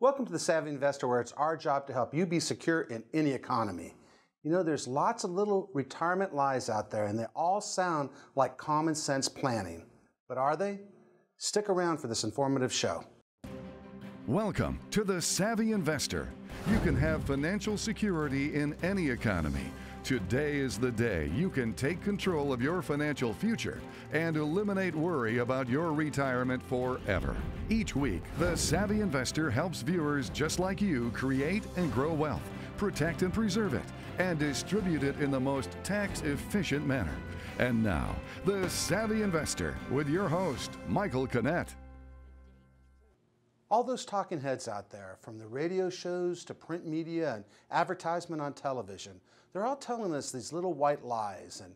Welcome to the Savvy Investor, where it's our job to help you be secure in any economy. You know, there's lots of little retirement lies out there, and they all sound like common sense planning. But are they? Stick around for this informative show. Welcome to the Savvy Investor. You can have financial security in any economy. Today is the day you can take control of your financial future and eliminate worry about your retirement forever. Each week, the Savvy Investor helps viewers just like you create and grow wealth, protect and preserve it, and distribute it in the most tax efficient manner. And now, the Savvy Investor with your host, Michael Canet. All those talking heads out there, from the radio shows to print media and advertisement on television, they're all telling us these little white lies. And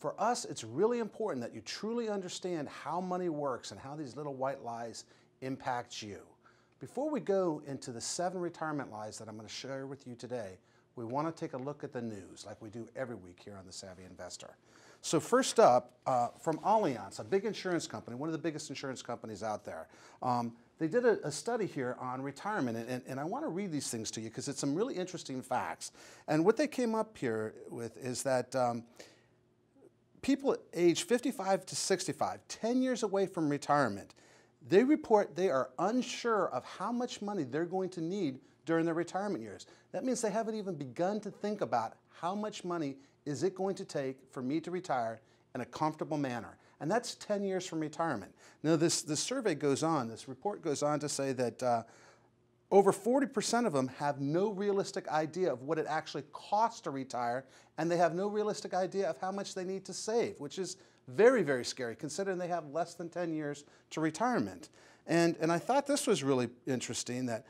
for us, it's really important that you truly understand how money works and how these little white lies impact you. Before we go into the seven retirement lies that I'm going to share with you today, we want to take a look at the news like we do every week here on The Savvy Investor. So first up, uh, from Allianz, a big insurance company, one of the biggest insurance companies out there. Um, they did a, a, study here on retirement, and, and, and I want to read these things to you because it's some really interesting facts. And what they came up here with is that um, people age 55 to 65, 10 years away from retirement, they report they are unsure of how much money they're going to need during their retirement years. That means they haven't even begun to think about how much money is it going to take for me to retire in a comfortable manner and that's 10 years from retirement. Now, this, this survey goes on, this report goes on to say that uh, over 40% of them have no realistic idea of what it actually costs to retire, and they have no realistic idea of how much they need to save, which is very, very scary considering they have less than 10 years to retirement. And, and I thought this was really interesting that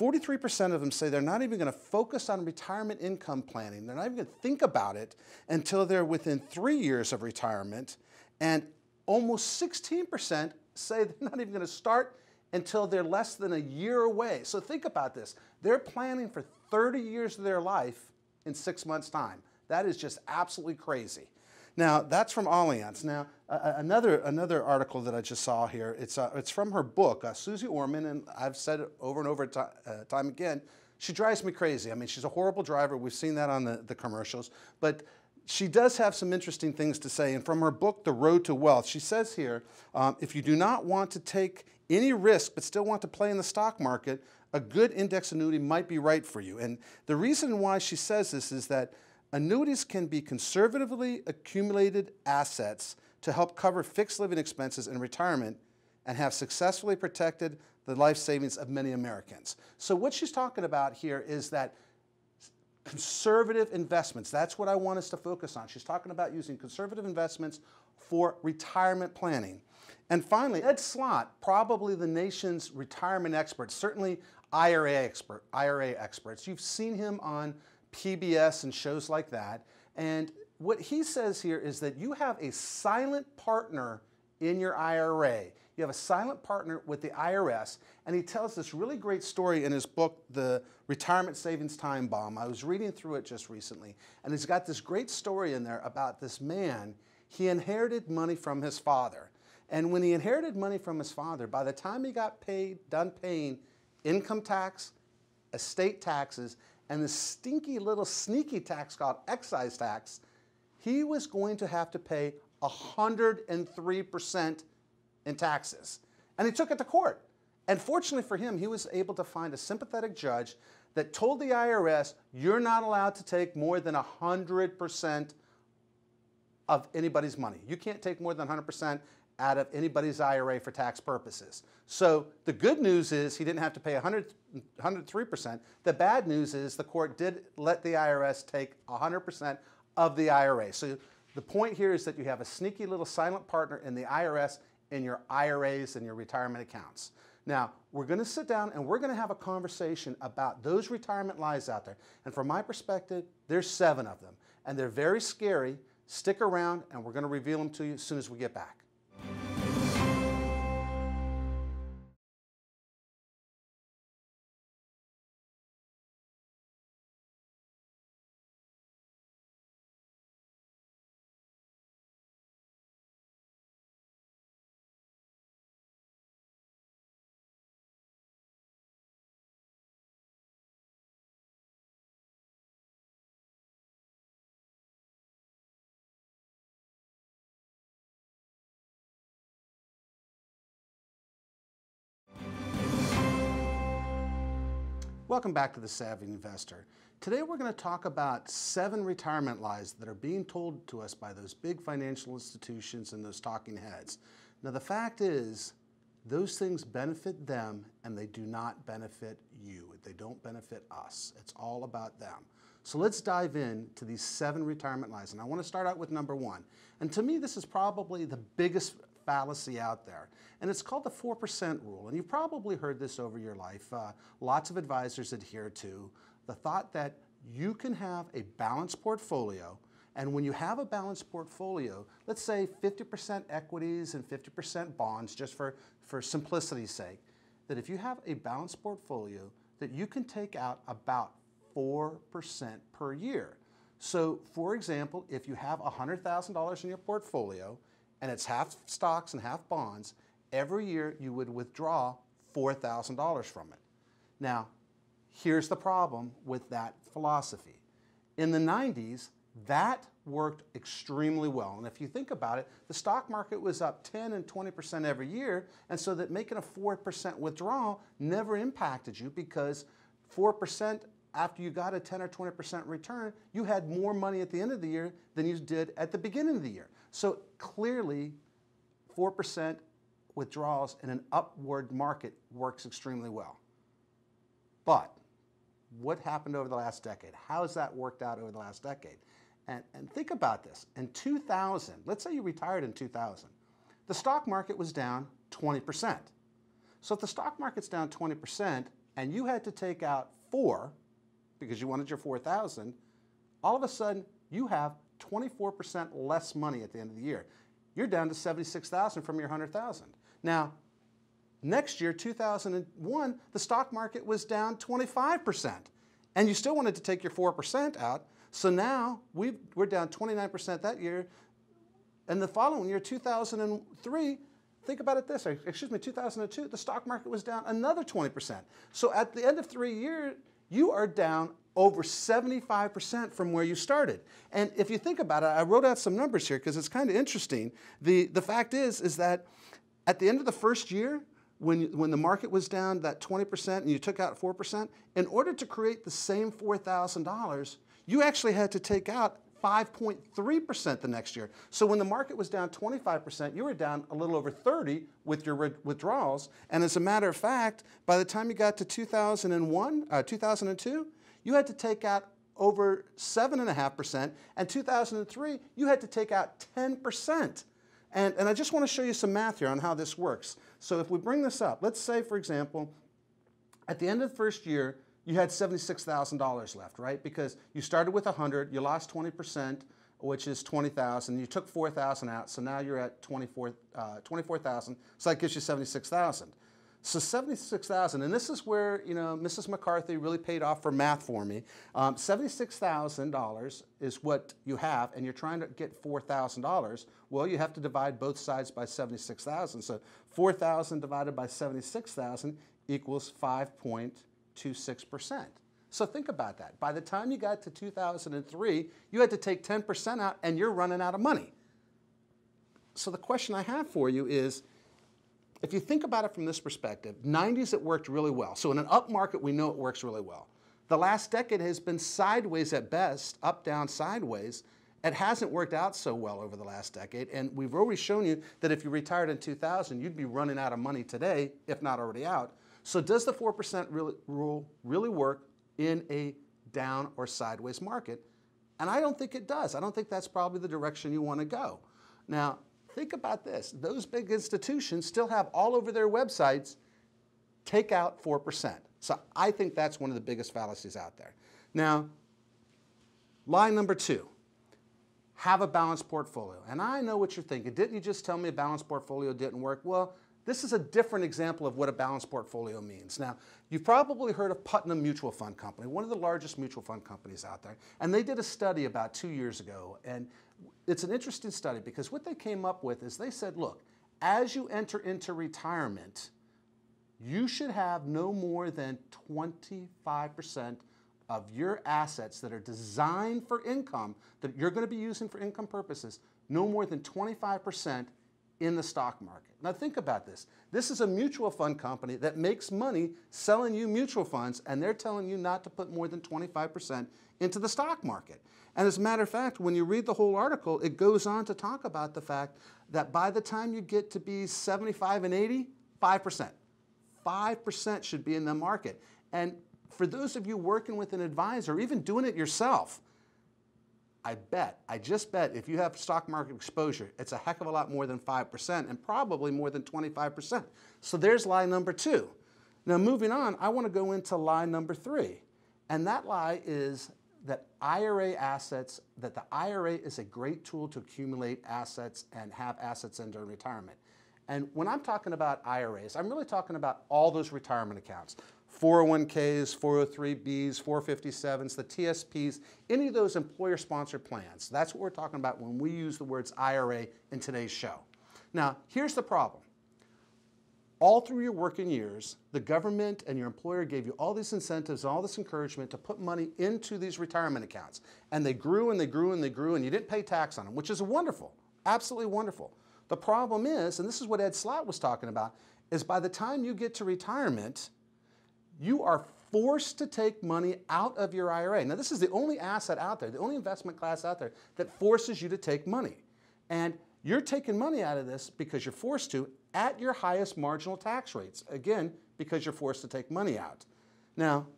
43% of them say they're not even going to focus on retirement income planning. They're not even going to think about it until they're within three years of retirement. And almost 16% say they're not even going to start until they're less than a year away. So think about this. They're planning for 30 years of their life in six months' time. That is just absolutely crazy. Now, that's from Allianz. Now, uh, another, another article that I just saw here, it's, uh, it's from her book, uh, Suze Orman, and I've said it over and over uh, time again, she drives me crazy. I mean, she's a horrible driver. We've seen that on the, the commercials. But she does have some interesting things to say. And from her book, The Road to Wealth, she says here um, if you do not want to take any risk but still want to play in the stock market, a good index annuity might be right for you. And the reason why she says this is that annuities can be conservatively accumulated assets to help cover fixed living expenses in retirement and have successfully protected the life savings of many Americans. So, what she's talking about here is that conservative investments. That's what I want us to focus on. She's talking about using conservative investments for retirement planning. And finally, Ed Slott, probably the nation's retirement expert, certainly IRA expert, IRA experts. You've seen him on PBS and shows like that. And what he says here is that you have a silent partner in your IRA. You have a silent partner with the IRS, and he tells this really great story in his book, The Retirement Savings Time Bomb. I was reading through it just recently, and he's got this great story in there about this man. He inherited money from his father. And when he inherited money from his father, by the time he got paid, done paying income tax, estate taxes, and the stinky little sneaky tax called excise tax, he was going to have to pay 103% in taxes. And he took it to court. And fortunately for him, he was able to find a sympathetic judge that told the IRS, you're not allowed to take more than 100% of anybody's money. You can't take more than 100% out of anybody's IRA for tax purposes. So the good news is he didn't have to pay 100, 103%. The bad news is the court did let the IRS take 100% of the IRA. So the point here is that you have a sneaky little silent partner in the IRS in your IRAs and your retirement accounts. Now, we're going to sit down and we're going to have a conversation about those retirement lies out there. And from my perspective, there's seven of them. And they're very scary. Stick around and we're going to reveal them to you as soon as we get back. Welcome back to the Savvy Investor. Today we're going to talk about seven retirement lies that are being told to us by those big financial institutions and those talking heads. Now the fact is, those things benefit them and they do not benefit you. They don't benefit us. It's all about them. So let's dive in to these seven retirement lies. And I want to start out with number one. And to me, this is probably the biggest fallacy out there. And it's called the 4% rule. And you've probably heard this over your life. Uh, lots of advisors adhere to the thought that you can have a balanced portfolio. And when you have a balanced portfolio, let's say 50% equities and 50% bonds, just for, for simplicity's sake, that if you have a balanced portfolio, that you can take out about 4% per year. So, for example, if you have $100,000 in your portfolio and it's half stocks and half bonds, every year you would withdraw $4,000 from it. Now, here's the problem with that philosophy. In the 90s, that worked extremely well. And if you think about it, the stock market was up 10 and 20% every year, and so that making a 4% withdrawal never impacted you because 4% after you got a 10 or 20% return, you had more money at the end of the year than you did at the beginning of the year. So clearly, 4% withdrawals in an upward market works extremely well. But what happened over the last decade? How has that worked out over the last decade? And, and think about this. In 2000, let's say you retired in 2000, the stock market was down 20%. So if the stock market's down 20% and you had to take out four because you wanted your 4,000, all of a sudden you have 24% less money at the end of the year. You're down to 76,000 from your 100,000. Now, next year, 2001, the stock market was down 25%, and you still wanted to take your 4% out. So now we are down 29% that year. And the following year, 2003, think about it this, excuse me, 2002, the stock market was down another 20%. So at the end of three years, you are down over 75% from where you started. And if you think about it, I wrote out some numbers here because it's kind of interesting. The, the fact is, is that at the end of the first year, when, when the market was down that 20% and you took out 4%, in order to create the same $4,000, you actually had to take out 5.3% the next year. So when the market was down 25%, you were down a little over 30 with your withdrawals. And as a matter of fact, by the time you got to 2001, uh, 2002, you had to take out over 7.5%. And 2003, you had to take out 10%. And, and I just want to show you some math here on how this works. So if we bring this up, let's say, for example, at the end of the first year, you had $76,000 left, right? Because you started with 100, you lost 20%, which is 20,000. You took 4,000 out, so now you're at 24, uh, 24,000. So that gives you 76,000. So 76,000, and this is where you know Mrs. McCarthy really paid off for math for me. Um, $76,000 is what you have, and you're trying to get $4,000. Well, you have to divide both sides by 76,000. So 4,000 divided by 76,000 equals 5.26%. So think about that. By the time you got to 2003, you had to take 10% out, and you're running out of money. So the question I have for you is, if you think about it from this perspective, 90s it worked really well. So in an up market, we know it works really well. The last decade has been sideways at best, up, down, sideways. It hasn't worked out so well over the last decade, and we've already shown you that if you retired in 2000, you'd be running out of money today, if not already out. So does the 4% really, rule really work in a down or sideways market? And I don't think it does. I don't think that's probably the direction you want to go. Now, Think about this. Those big institutions still have all over their websites, take out 4%. So I think that's one of the biggest fallacies out there. Now, line number two, have a balanced portfolio. And I know what you're thinking. Didn't you just tell me a balanced portfolio didn't work? Well, this is a different example of what a balanced portfolio means. Now, you've probably heard of Putnam Mutual Fund Company, one of the largest mutual fund companies out there. And they did a study about two years ago. And it's an interesting study because what they came up with is they said, look, as you enter into retirement, you should have no more than 25% of your assets that are designed for income, that you're going to be using for income purposes, no more than 25% in the stock market. Now think about this. This is a mutual fund company that makes money selling you mutual funds and they're telling you not to put more than 25% into the stock market. And as a matter of fact, when you read the whole article, it goes on to talk about the fact that by the time you get to be 75 and 80, 5%. 5% should be in the market. And for those of you working with an advisor, or even doing it yourself, I bet, I just bet if you have stock market exposure, it's a heck of a lot more than 5% and probably more than 25%. So there's lie number two. Now, moving on, I want to go into lie number three. And that lie is that IRA assets, that the IRA is a great tool to accumulate assets and have assets into retirement. And when I'm talking about IRAs, I'm really talking about all those retirement accounts. 401ks, 403bs, 457s, the TSPs, any of those employer sponsored plans. That's what we're talking about when we use the words IRA in today's show. Now, here's the problem. All through your working years, the government and your employer gave you all these incentives, all this encouragement to put money into these retirement accounts. And they grew and they grew and they grew, and you didn't pay tax on them, which is wonderful, absolutely wonderful. The problem is, and this is what Ed Slott was talking about, is by the time you get to retirement, you are forced to take money out of your IRA. Now, this is the only asset out there, the only investment class out there that forces you to take money. And you're taking money out of this because you're forced to at your highest marginal tax rates. Again, because you're forced to take money out. Now,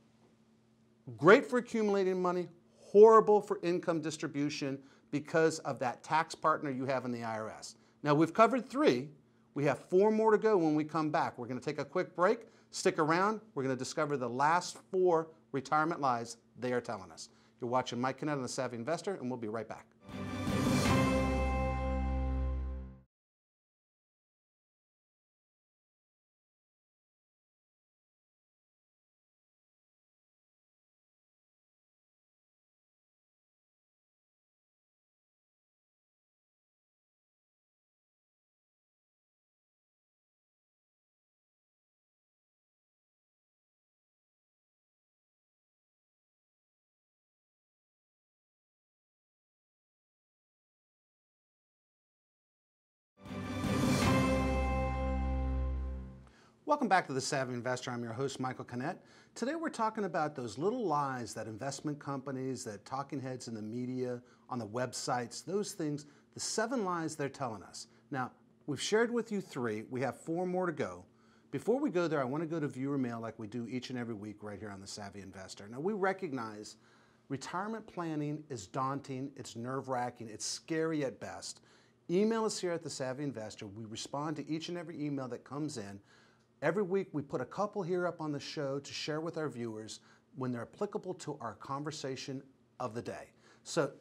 great for accumulating money, horrible for income distribution because of that tax partner you have in the IRS. Now, we've covered three. We have four more to go when we come back. We're going to take a quick break. Stick around. We're going to discover the last four retirement lies they are telling us. You're watching Mike Canet on The Savvy Investor, and we'll be right back. Welcome back to The Savvy Investor. I'm your host, Michael Canet. Today we're talking about those little lies that investment companies, that talking heads in the media, on the websites, those things, the seven lies they're telling us. Now, we've shared with you three. We have four more to go. Before we go there, I want to go to viewer mail like we do each and every week right here on The Savvy Investor. Now, we recognize retirement planning is daunting, it's nerve wracking, it's scary at best. Email us here at The Savvy Investor. We respond to each and every email that comes in. Every week we put a couple here up on the show to share with our viewers when they're applicable to our conversation of the day. So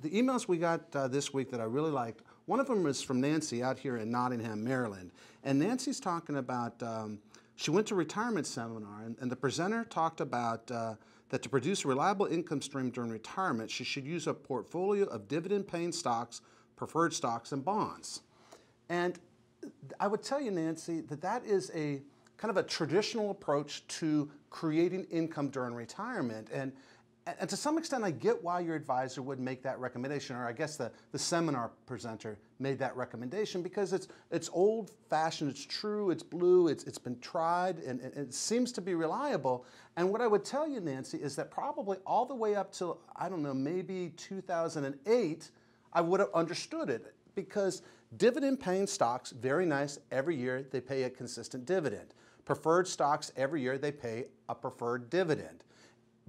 the emails we got uh, this week that I really liked, one of them is from Nancy out here in Nottingham, Maryland. And Nancy's talking about, um, she went to a retirement seminar and, and the presenter talked about uh, that to produce a reliable income stream during retirement, she should use a portfolio of dividend paying stocks, preferred stocks, and bonds. And I would tell you, Nancy, that that is a kind of a traditional approach to creating income during retirement. And, and to some extent, I get why your advisor would make that recommendation, or I guess the, the seminar presenter made that recommendation because it's, it's old fashioned, it's true, it's blue, it's, it's been tried, and, and it seems to be reliable. And what I would tell you, Nancy, is that probably all the way up to, I don't know, maybe 2008, I would have understood it because Dividend paying stocks, very nice. Every year they pay a consistent dividend. Preferred stocks, every year they pay a preferred dividend.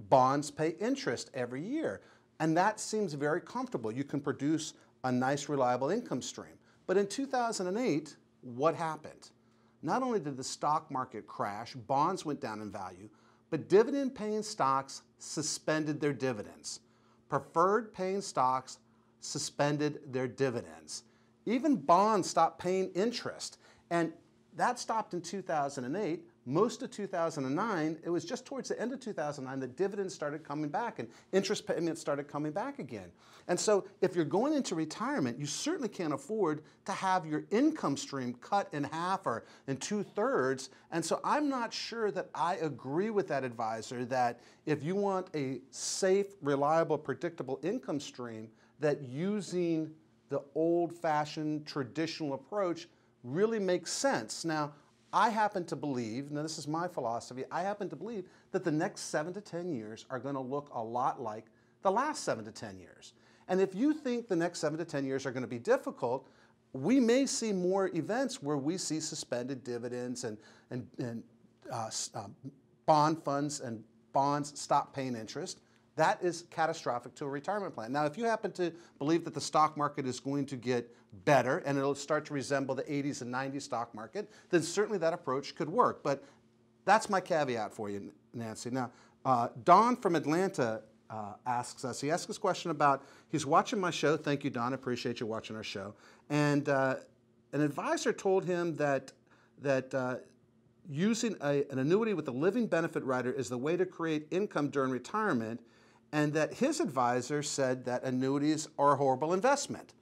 Bonds pay interest every year. And that seems very comfortable. You can produce a nice, reliable income stream. But in 2008, what happened? Not only did the stock market crash, bonds went down in value, but dividend paying stocks suspended their dividends. Preferred paying stocks suspended their dividends. Even bonds stopped paying interest. And that stopped in 2008. Most of 2009, it was just towards the end of 2009 that dividends started coming back and interest payments started coming back again. And so, if you're going into retirement, you certainly can't afford to have your income stream cut in half or in two thirds. And so, I'm not sure that I agree with that advisor that if you want a safe, reliable, predictable income stream, that using the old fashioned traditional approach really makes sense. Now, I happen to believe, now this is my philosophy, I happen to believe that the next seven to 10 years are going to look a lot like the last seven to 10 years. And if you think the next seven to 10 years are going to be difficult, we may see more events where we see suspended dividends and, and, and uh, um, bond funds and bonds stop paying interest. That is catastrophic to a retirement plan. Now, if you happen to believe that the stock market is going to get better and it'll start to resemble the 80s and 90s stock market, then certainly that approach could work. But that's my caveat for you, Nancy. Now, uh, Don from Atlanta uh, asks us, he asks this question about, he's watching my show. Thank you, Don. Appreciate you watching our show. And uh, an advisor told him that, that uh, using a, an annuity with a living benefit rider is the way to create income during retirement and that his advisor said that annuities are a horrible investment.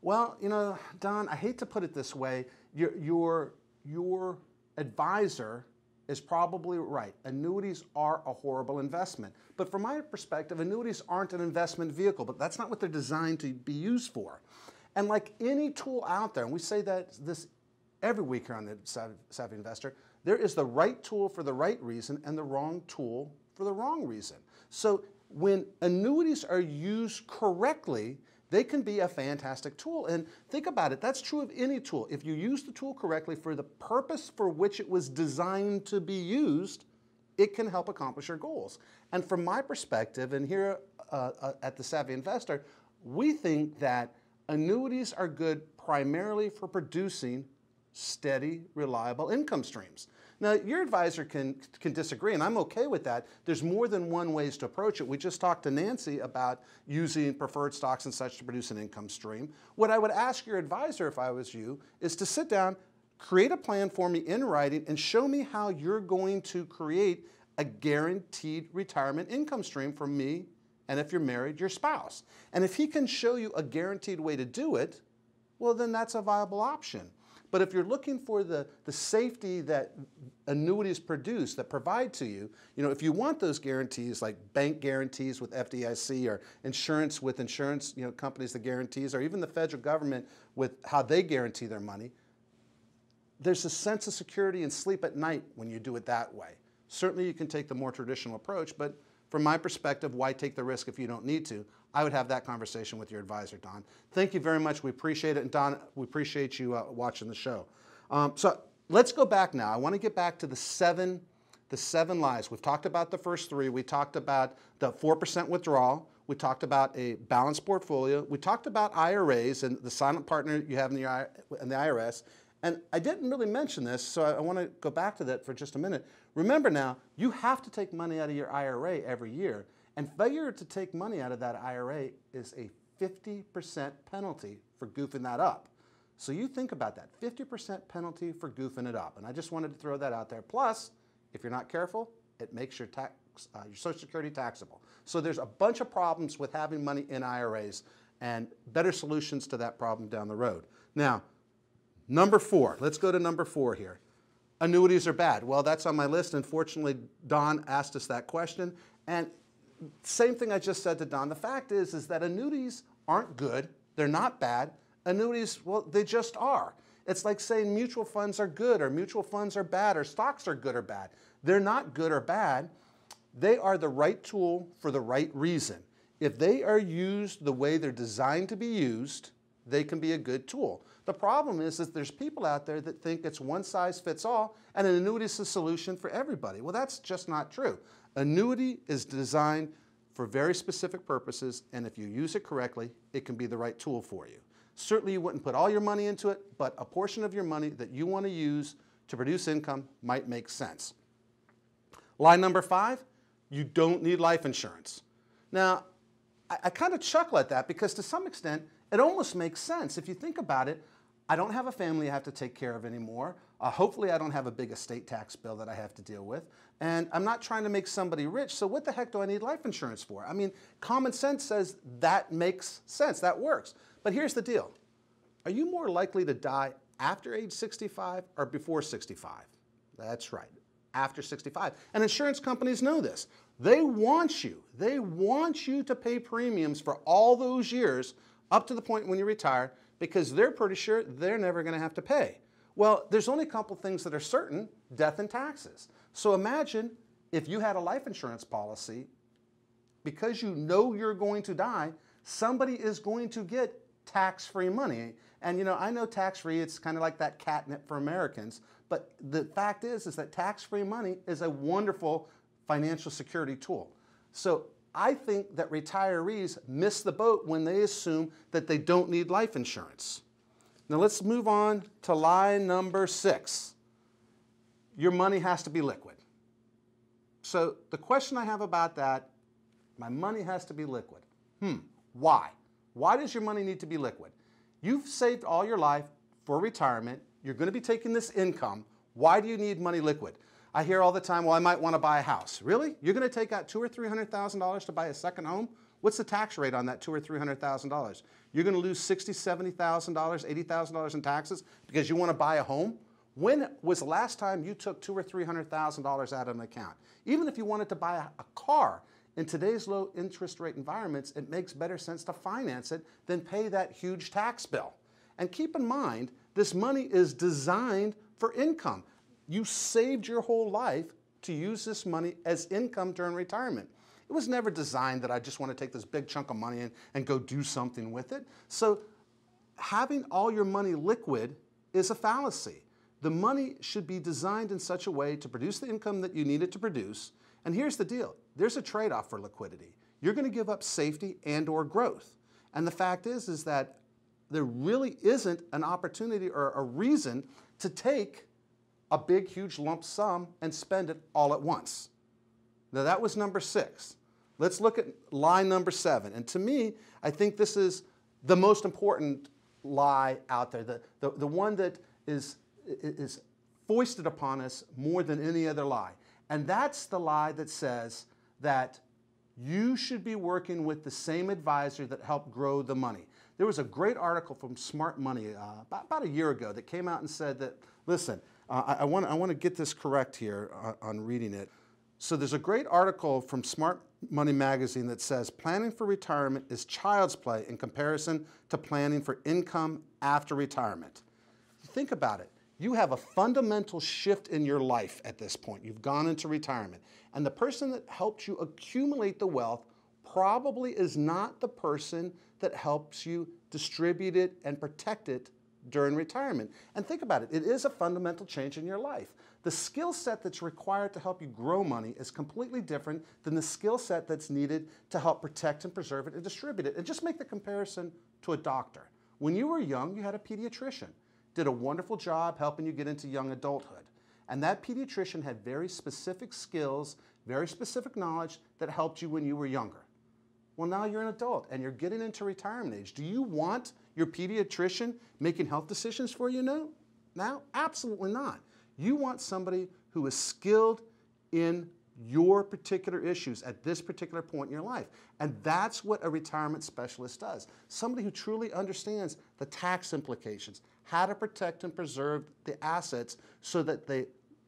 Well, you know, Don, I hate to put it this way. Your, your, your advisor is probably right. Annuities are a horrible investment. But from my perspective, annuities aren't an investment vehicle, but that's not what they're designed to be used for. And like any tool out there, and we say that this every week here on the Savvy Investor, there is the right tool for the right reason and the wrong tool for the wrong reason. So when annuities are used correctly, they can be a fantastic tool. And think about it, that's true of any tool. If you use the tool correctly for the purpose for which it was designed to be used, it can help accomplish your goals. And from my perspective, and here uh, uh, at the Savvy Investor, we think that annuities are good primarily for producing steady, reliable income streams. Now, your advisor can, can disagree, and I'm okay with that. There's more than one ways to approach it. We just talked to Nancy about using preferred stocks and such to produce an income stream. What I would ask your advisor if I was you is to sit down, create a plan for me in writing, and show me how you're going to create a guaranteed retirement income stream for me and if you're married, your spouse. And if he can show you a guaranteed way to do it, well, then that's a viable option. But if you're looking for the, the safety that annuities produce, that provide to you, you know, if you want those guarantees like bank guarantees with FDIC or insurance with insurance you know, companies that guarantees, or even the federal government with how they guarantee their money, there's a sense of security and sleep at night when you do it that way. Certainly you can take the more traditional approach, but from my perspective, why take the risk if you don't need to? I would have that conversation with your advisor, Don. Thank you very much. We appreciate it. And Don, we appreciate you uh, watching the show. Um, so let's go back now. I want to get back to the seven, the seven lies. We've talked about the first three. We talked about the 4% withdrawal. We talked about a balanced portfolio. We talked about IRAs and the silent partner you have in the, in the IRS. And I didn't really mention this, so I, I want to go back to that for just a minute. Remember now, you have to take money out of your IRA every year. And failure to take money out of that IRA is a 50% penalty for goofing that up. So you think about that 50% penalty for goofing it up. And I just wanted to throw that out there. Plus, if you're not careful, it makes your, tax, uh, your Social Security taxable. So there's a bunch of problems with having money in IRAs and better solutions to that problem down the road. Now, number four, let's go to number four here. Annuities are bad. Well, that's on my list. Unfortunately, Don asked us that question. And same thing I just said to Don. The fact is, is that annuities aren't good. They're not bad. Annuities, well, they just are. It's like saying mutual funds are good or mutual funds are bad or stocks are good or bad. They're not good or bad. They are the right tool for the right reason. If they are used the way they're designed to be used, they can be a good tool. The problem is that there's people out there that think it's one size fits all and an annuity is a solution for everybody. Well, that's just not true. Annuity is designed for very specific purposes, and if you use it correctly, it can be the right tool for you. Certainly you wouldn't put all your money into it, but a portion of your money that you want to use to produce income might make sense. Line number five, you don't need life insurance. Now, I, I kind of chuckle at that because to some extent, it almost makes sense. If you think about it, I don't have a family I have to take care of anymore. Uh, hopefully, I don't have a big estate tax bill that I have to deal with. And I'm not trying to make somebody rich, so what the heck do I need life insurance for? I mean, common sense says that makes sense, that works. But here's the deal Are you more likely to die after age 65 or before 65? That's right, after 65. And insurance companies know this. They want you, they want you to pay premiums for all those years up to the point when you retire because they're pretty sure they're never going to have to pay. Well, there's only a couple things that are certain death and taxes. So imagine if you had a life insurance policy, because you know you're going to die, somebody is going to get tax free money. And you know, I know tax free, it's kind of like that catnip for Americans, but the fact is, is that tax free money is a wonderful financial security tool. So I think that retirees miss the boat when they assume that they don't need life insurance. Now let's move on to lie number six. Your money has to be liquid. So the question I have about that, my money has to be liquid. Hmm, why? Why does your money need to be liquid? You've saved all your life for retirement. You're going to be taking this income. Why do you need money liquid? I hear all the time, well, I might want to buy a house. Really? You're going to take out two or three hundred thousand dollars to buy a second home? What's the tax rate on that two or three hundred thousand dollars? You're going to lose sixty, seventy thousand dollars, eighty thousand dollars in taxes because you want to buy a home. When was the last time you took two or three hundred thousand dollars out of an account? Even if you wanted to buy a, a car, in today's low interest rate environments, it makes better sense to finance it than pay that huge tax bill. And keep in mind, this money is designed for income. You saved your whole life to use this money as income during retirement. It was never designed that I just want to take this big chunk of money and, and go do something with it. So having all your money liquid is a fallacy. The money should be designed in such a way to produce the income that you need it to produce. And here's the deal. There's a trade-off for liquidity. You're going to give up safety and or growth. And the fact is is that there really isn't an opportunity or a reason to take a big, huge lump sum and spend it all at once. Now, that was number six. Let's look at lie number seven. And to me, I think this is the most important lie out there, the, the, the one that is, is foisted upon us more than any other lie. And that's the lie that says that you should be working with the same advisor that helped grow the money. There was a great article from Smart Money uh, about, about, a year ago that came out and said that, listen, uh, I, I want to get this correct here on, on reading it. So there's a great article from Smart Money Magazine that says planning for retirement is child's play in comparison to planning for income after retirement. Think about it. You have a fundamental shift in your life at this point. You've gone into retirement. And the person that helped you accumulate the wealth probably is not the person that helps you distribute it and protect it during retirement. And think about it, it is a fundamental change in your life. The skill set that's required to help you grow money is completely different than the skill set that's needed to help protect and preserve it and distribute it. And just make the comparison to a doctor. When you were young, you had a pediatrician, did a wonderful job helping you get into young adulthood. And that pediatrician had very specific skills, very specific knowledge that helped you when you were younger. Well, now you're an adult and you're getting into retirement age. Do you want your pediatrician making health decisions for you now? Now? Absolutely not. You want somebody who is skilled in your particular issues at this particular point in your life. And that's what a retirement specialist does. Somebody who truly understands the tax implications, how to protect and preserve the assets so that they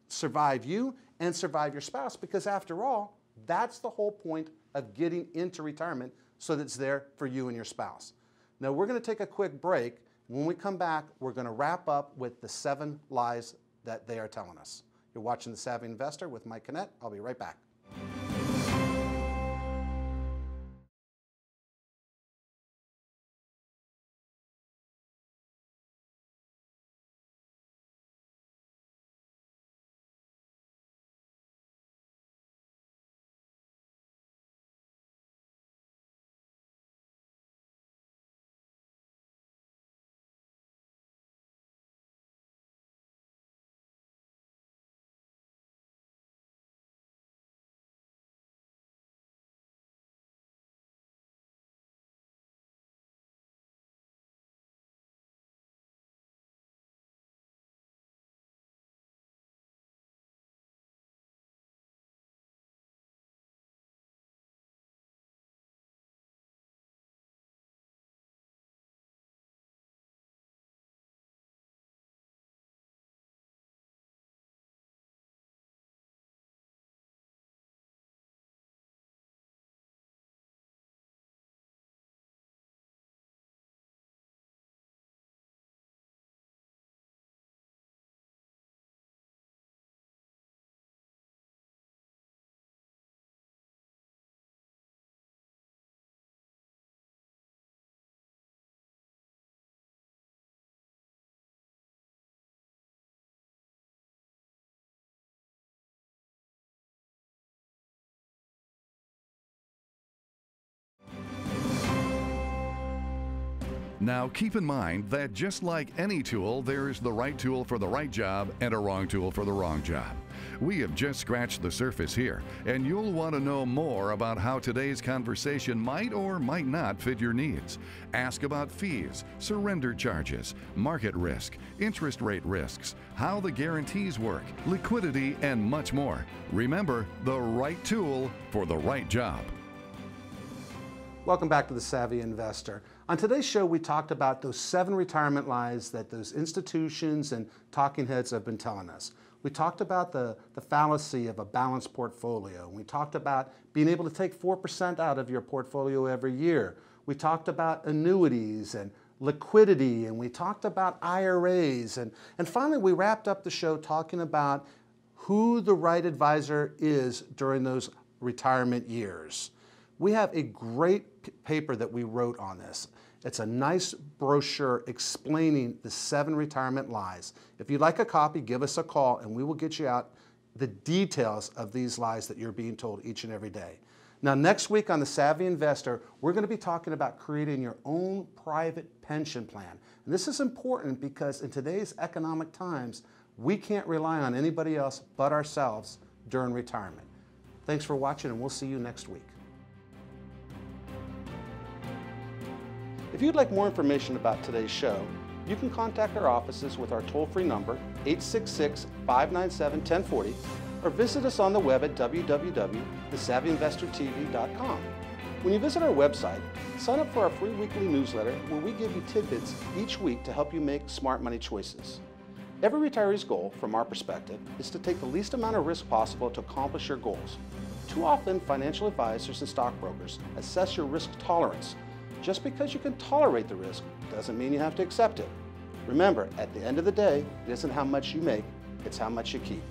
survive you and survive your spouse. Because after all, that's the whole point of getting into retirement so that it's there for you and your spouse. Now, we're going to take a quick break. When we come back, we're going to wrap up with the seven lies that they are telling us. You're watching The Savvy Investor with Mike Canet. I'll be right back. Now, keep in mind that just like any tool, there's the right tool for the right job and a wrong tool for the wrong job. We have just scratched the surface here, and you'll want to know more about how today's conversation might or might not fit your needs. Ask about fees, surrender charges, market risk, interest rate risks, how the guarantees work, liquidity, and much more. Remember, the right tool for the right job. Welcome back to the Savvy Investor. On today's show, we talked about those seven retirement lies that those institutions and talking heads have been telling us. We talked about the, the fallacy of a balanced portfolio. We talked about being able to take 4% out of your portfolio every year. We talked about annuities and liquidity, and we talked about IRAs. And, and finally, we wrapped up the show talking about who the right advisor is during those retirement years. We have a great paper that we wrote on this. It's a nice brochure explaining the seven retirement lies. If you'd like a copy, give us a call and we will get you out the details of these lies that you're being told each and every day. Now, next week on The Savvy Investor, we're going to be talking about creating your own private pension plan. And this is important because in today's economic times, we can't rely on anybody else but ourselves during retirement. Thanks for watching, and we'll see you next week. If you'd like more information about today's show, you can contact our offices with our toll-free number, 866-597-1040, or visit us on the web at www.thesavvyinvestortv.com. When you visit our website, sign up for our free weekly newsletter where we give you tidbits each week to help you make smart money choices. Every retiree's goal, from our perspective, is to take the least amount of risk possible to accomplish your goals. Too often, financial advisors and stockbrokers assess your risk tolerance just because you can tolerate the risk doesn't mean you have to accept it. Remember, at the end of the day, it isn't how much you make, it's how much you keep.